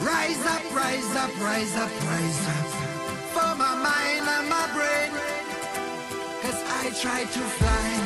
Rise up, rise up, rise up, rise up. For my mind and my brain. Cause I try to fly.